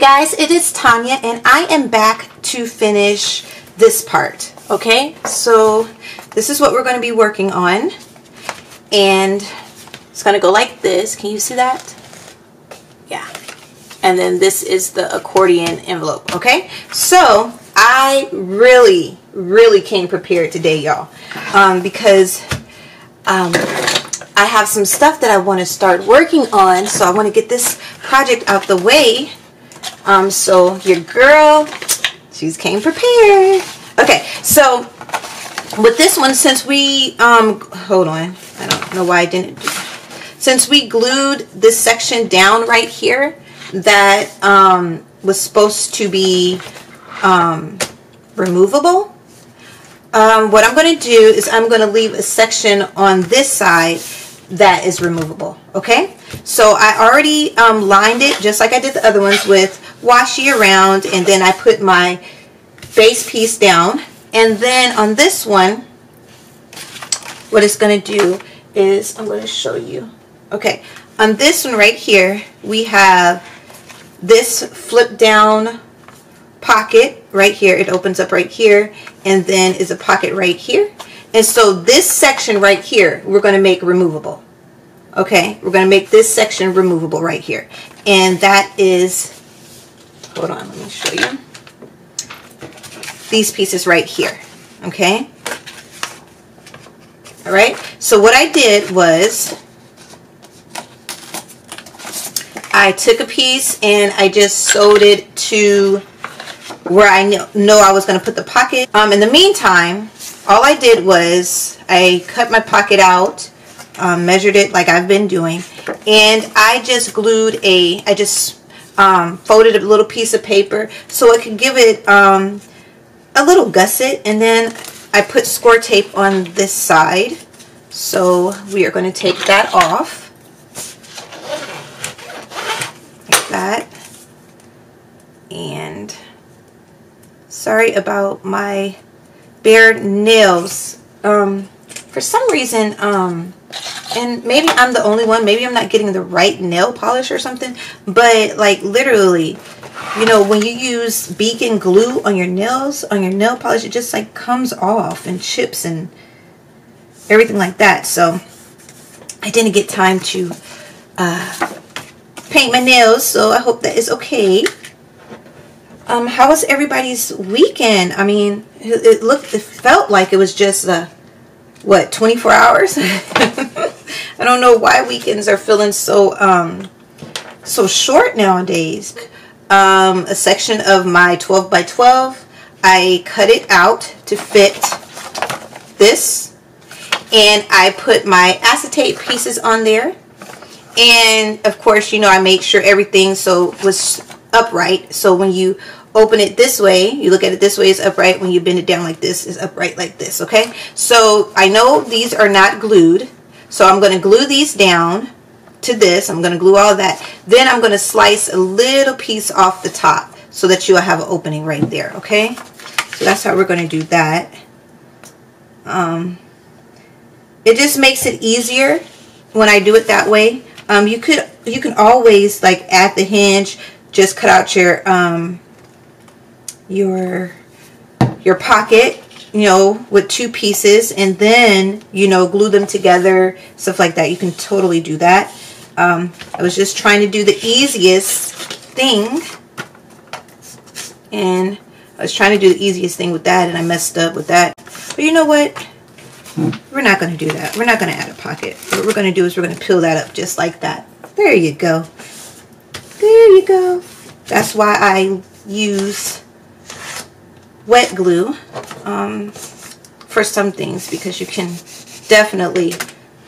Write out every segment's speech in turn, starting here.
guys, it is Tonya and I am back to finish this part. Okay, so this is what we're going to be working on and it's going to go like this. Can you see that? Yeah. And then this is the accordion envelope. Okay, so I really, really came prepared today, y'all, um, because um, I have some stuff that I want to start working on. So I want to get this project out the way um, so your girl, she's came prepared. Okay, so with this one, since we, um, hold on, I don't know why I didn't Since we glued this section down right here that um, was supposed to be um, removable, um, what I'm going to do is I'm going to leave a section on this side that is removable, okay? So I already um, lined it just like I did the other ones with washi around and then I put my base piece down. And then on this one what it's going to do is I'm going to show you. Okay on this one right here we have this flip down pocket right here. It opens up right here and then is a pocket right here and so this section right here we're going to make removable. Okay? We're going to make this section removable right here. And that is hold on let me show you. These pieces right here. Okay? All right? So what I did was I took a piece and I just sewed it to where I know I was going to put the pocket. Um, in the meantime all I did was I cut my pocket out um, measured it like I've been doing and I just glued a I just um, folded a little piece of paper so it could give it um, a little gusset and then I put score tape on this side. So we are going to take that off. Like that. And sorry about my bare nails um, for some reason um, and maybe I'm the only one. Maybe I'm not getting the right nail polish or something. But like literally, you know, when you use beacon glue on your nails, on your nail polish, it just like comes off and chips and everything like that. So I didn't get time to uh, paint my nails. So I hope that is okay. Um, how was everybody's weekend? I mean, it, looked, it felt like it was just a what 24 hours? I don't know why weekends are feeling so um so short nowadays. Um a section of my 12 by 12 I cut it out to fit this and I put my acetate pieces on there. And of course you know I make sure everything so was upright. So when you open it this way. You look at it this way it's upright. When you bend it down like this is upright like this okay? So I know these are not glued. So I'm going to glue these down to this. I'm going to glue all that. Then I'm going to slice a little piece off the top so that you'll have an opening right there okay? So that's how we're going to do that. Um, it just makes it easier when I do it that way. Um, you could you can always like at the hinge just cut out your um, your your pocket you know with two pieces and then you know glue them together stuff like that. You can totally do that. Um, I was just trying to do the easiest thing and I was trying to do the easiest thing with that and I messed up with that. But you know what? We're not going to do that. We're not going to add a pocket. What we're going to do is we're going to peel that up just like that. There you go. There you go. That's why I use wet glue um, for some things because you can definitely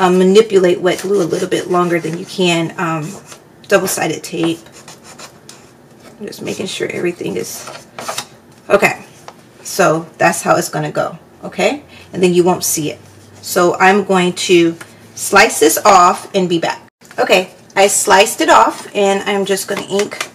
um, manipulate wet glue a little bit longer than you can um, double-sided tape. I'm just making sure everything is okay. So that's how it's going to go. Okay. And then you won't see it. So I'm going to slice this off and be back. Okay. I sliced it off and I'm just going to ink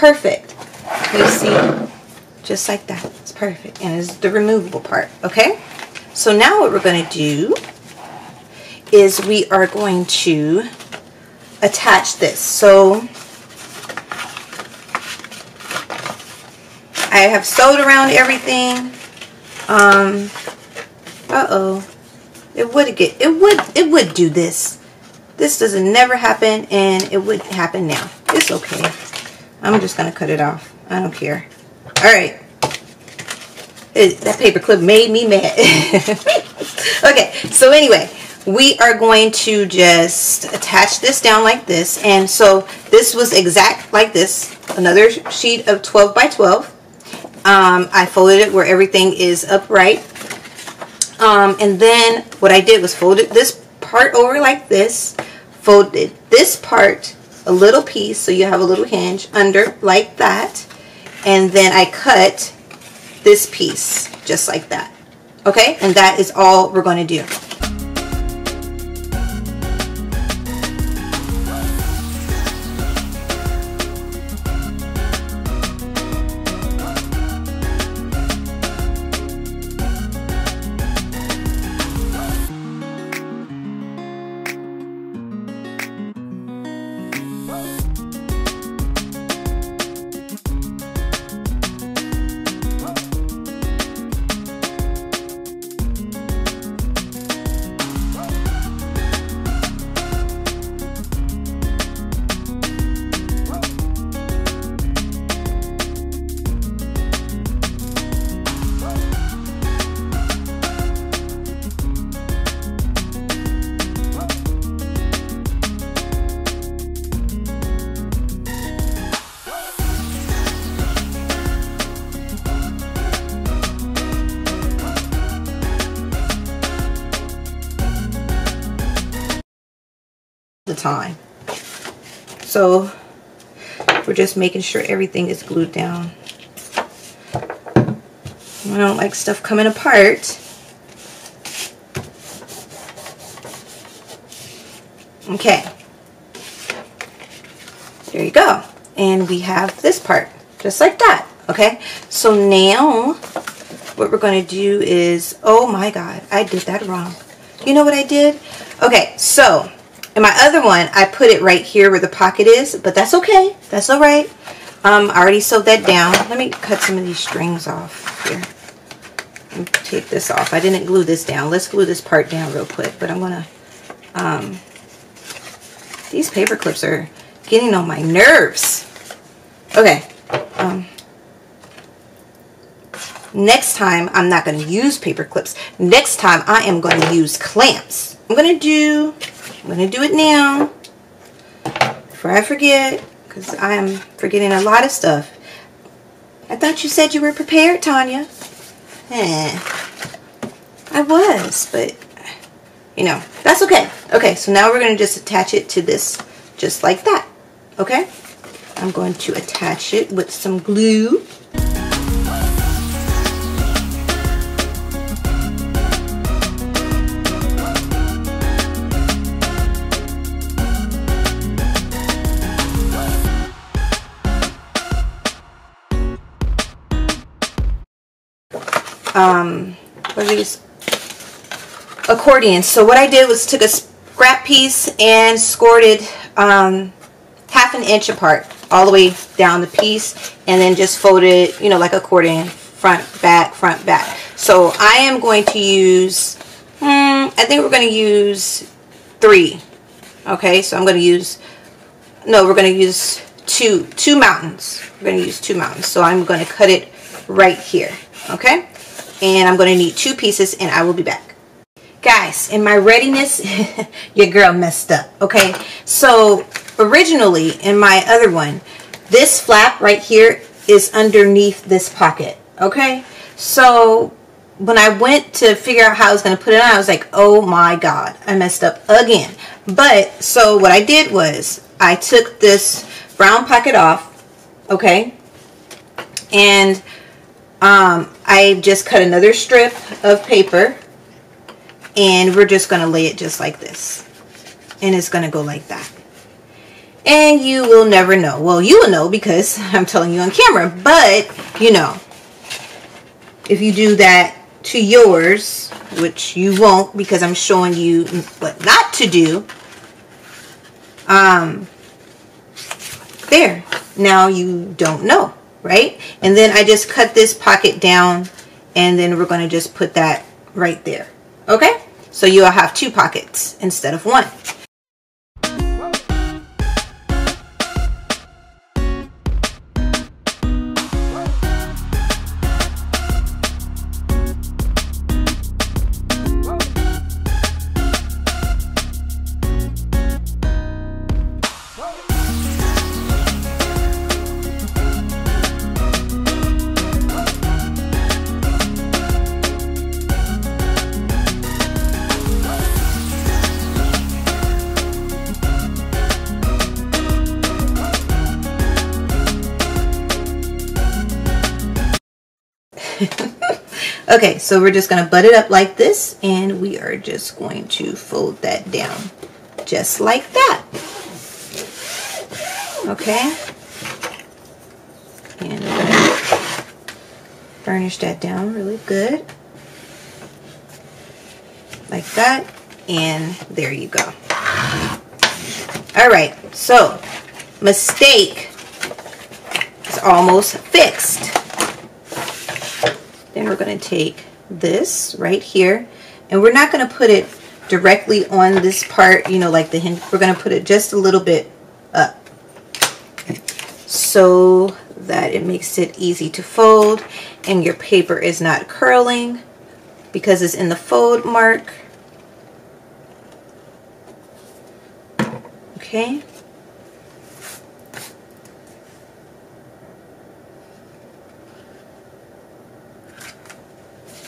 perfect. You see, just like that. It's perfect. And it's the removable part, okay? So now what we're going to do is we are going to attach this. So I have sewed around everything. Um, uh-oh. It would get, it would, it would do this. This doesn't never happen and it would happen now. It's okay. I'm just going to cut it off. I don't care. All right. It, that paper clip made me mad. okay, so anyway, we are going to just attach this down like this. And so this was exact like this. Another sheet of 12 by 12. Um, I folded it where everything is upright. Um, and then what I did was folded this part over like this. Folded this part a little piece so you have a little hinge under like that. And then I cut this piece just like that. Okay, and that is all we're going to do. Time. So we're just making sure everything is glued down. I don't like stuff coming apart. Okay. There you go. And we have this part, just like that. Okay. So now what we're going to do is, oh my God, I did that wrong. You know what I did? Okay, so and my other one, I put it right here where the pocket is, but that's okay. That's all right. Um, I already sewed that down. Let me cut some of these strings off here. take this off. I didn't glue this down. Let's glue this part down real quick, but I'm going to, um, these paper clips are getting on my nerves. Okay. Um, next time, I'm not going to use paper clips. Next time, I am going to use clamps. I'm going to do I'm going to do it now before I forget because I am forgetting a lot of stuff. I thought you said you were prepared, Tonya. Eh, I was, but you know, that's okay. Okay, so now we're going to just attach it to this just like that. Okay? I'm going to attach it with some glue. Um, what are these? Accordions. So what I did was took a scrap piece and scored it um, half an inch apart all the way down the piece and then just folded you know, like accordion, front, back, front, back. So I am going to use, hmm, I think we're going to use three. Okay, so I'm going to use, no, we're going to use two, two mountains. We're going to use two mountains. So I'm going to cut it right here. Okay and I'm going to need two pieces and I will be back. Guys, in my readiness, your girl messed up, okay? So originally in my other one, this flap right here is underneath this pocket, okay? So when I went to figure out how I was going to put it on, I was like, oh my God, I messed up again. But, so what I did was, I took this brown pocket off, okay? And um, I just cut another strip of paper and we're just going to lay it just like this. And it's going to go like that. and you will never know. Well, you will know because I'm telling you on camera, but you know, if you do that to yours, which you won't because I'm showing you what not to do, um, there, now you don't know, right? And then I just cut this pocket down and then we're going to just put that right there, okay? So you'll have two pockets instead of one. So we're just going to butt it up like this and we are just going to fold that down just like that. Okay. And we're going to burnish that down really good. Like that. And there you go. Alright, so mistake is almost fixed. Then we're going to take this right here and we're not going to put it directly on this part, you know, like the hinge. We're going to put it just a little bit up so that it makes it easy to fold and your paper is not curling because it's in the fold mark. Okay.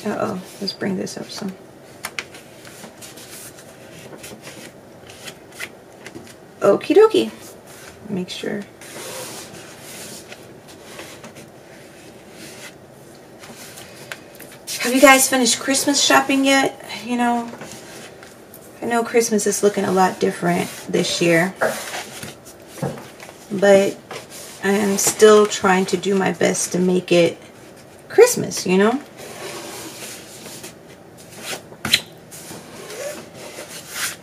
Uh-oh, let's bring this up some. Okie dokie. Make sure. Have you guys finished Christmas shopping yet? You know, I know Christmas is looking a lot different this year. But I am still trying to do my best to make it Christmas, you know?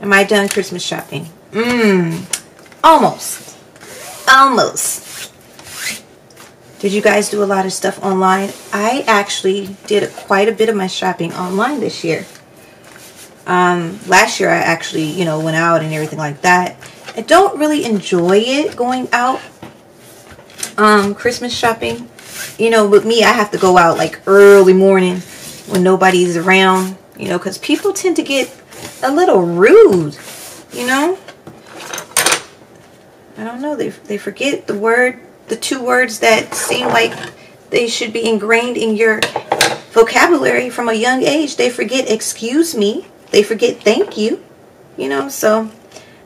Am I done Christmas shopping? Mmm. Almost. Almost. Did you guys do a lot of stuff online? I actually did quite a bit of my shopping online this year. Um, last year I actually, you know, went out and everything like that. I don't really enjoy it going out um, Christmas shopping. You know, with me, I have to go out like early morning when nobody's around, you know, because people tend to get a little rude, you know? I don't know. They, they forget the word, the two words that seem like they should be ingrained in your vocabulary from a young age. They forget excuse me. They forget thank you. You know, so,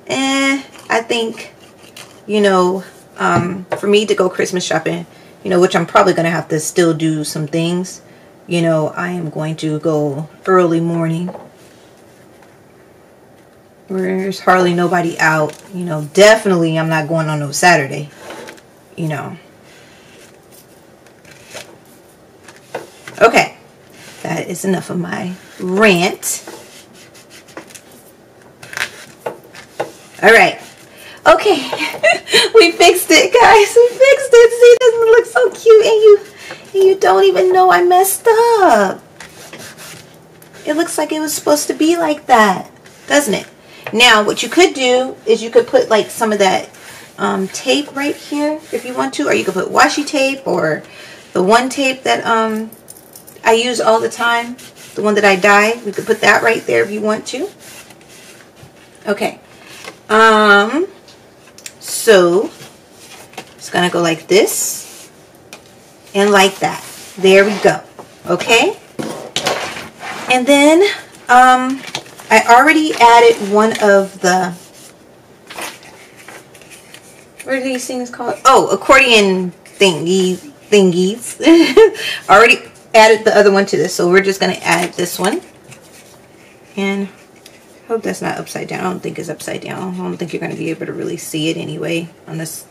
eh, I think, you know, um, for me to go Christmas shopping, you know, which I'm probably going to have to still do some things, you know, I am going to go early morning there's hardly nobody out. You know, definitely I'm not going on no Saturday. You know. Okay. That is enough of my rant. All right. Okay. we fixed it, guys. We fixed it. See, this looks so cute. And you, and you don't even know I messed up. It looks like it was supposed to be like that. Doesn't it? Now, what you could do is you could put like some of that um, tape right here if you want to, or you could put washi tape or the one tape that um, I use all the time, the one that I dye. We could put that right there if you want to. Okay. Um, so, it's going to go like this and like that. There we go. Okay. And then, um, I already added one of the, what are these things called? Oh, accordion thingy, thingies. already added the other one to this, so we're just going to add this one. And hope that's not upside down. I don't think it's upside down. I don't think you're going to be able to really see it anyway on this.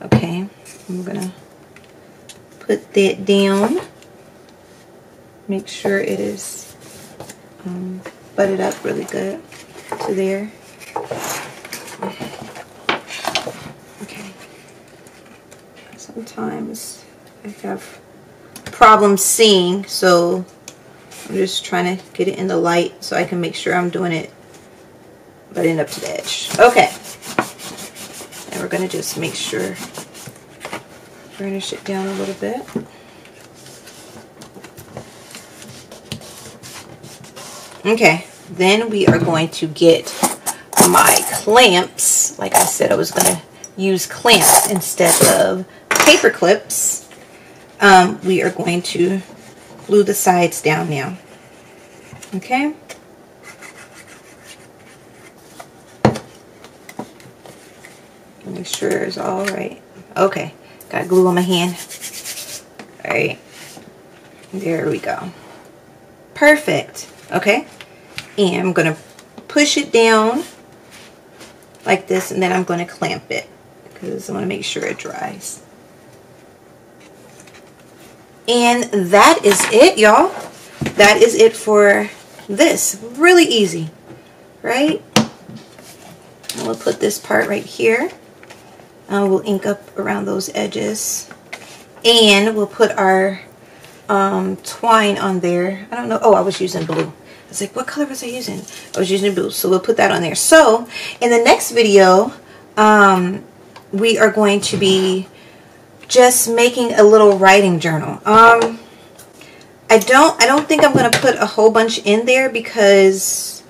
Okay, I'm going to put that down. Make sure it is um, butted up really good to there. Okay. Sometimes I have problems seeing, so I'm just trying to get it in the light so I can make sure I'm doing it butting up to the edge. Okay. And we're going to just make sure burnish it down a little bit. Okay, then we are going to get my clamps. Like I said, I was going to use clamps instead of paper clips. Um, we are going to glue the sides down now. Okay? Make sure it's all right. Okay, got glue on my hand. All right, there we go. Perfect. Okay, and I'm gonna push it down like this, and then I'm gonna clamp it because I want to make sure it dries. And that is it, y'all. That is it for this. Really easy, right? And we'll put this part right here. Uh, we'll ink up around those edges. And we'll put our um, twine on there. I don't know. Oh, I was using blue. Was like, what color was I using? I was using blue. So we'll put that on there. So in the next video, um, we are going to be just making a little writing journal. Um, I don't, I don't think I'm going to put a whole bunch in there because,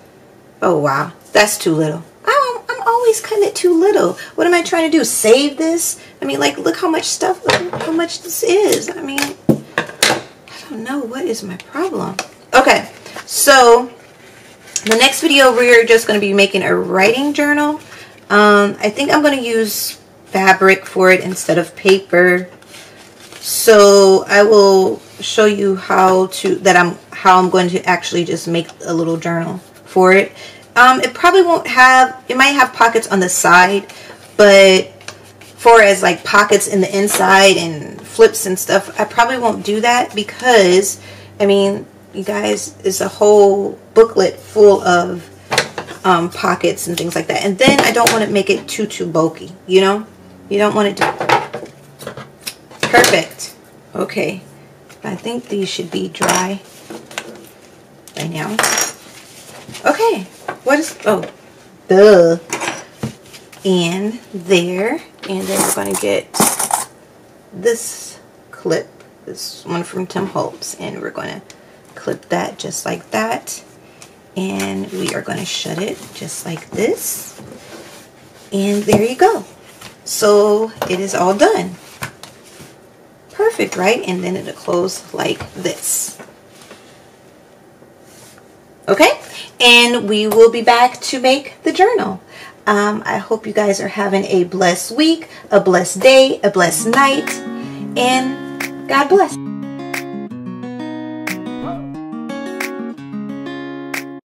oh wow, that's too little. I'm, I'm always kind of too little. What am I trying to do? Save this? I mean, like, look how much stuff, how much this is. I mean, I don't know. What is my problem? Okay, so the next video, we're just going to be making a writing journal. Um, I think I'm going to use fabric for it instead of paper. So I will show you how to that I'm how I'm going to actually just make a little journal for it. Um, it probably won't have it might have pockets on the side, but for as like pockets in the inside and flips and stuff, I probably won't do that because I mean you guys is a whole booklet full of um, pockets and things like that. And then I don't want to make it too, too bulky, you know? You don't want it to... Perfect. Okay. I think these should be dry by now. Okay. What is... Oh. Duh. And there. And then we're going to get this clip. This one from Tim Holtz. And we're going to clip that just like that. And we are going to shut it just like this. And there you go. So it is all done. Perfect, right? And then it'll close like this. Okay? And we will be back to make the journal. Um, I hope you guys are having a blessed week, a blessed day, a blessed night, and God bless.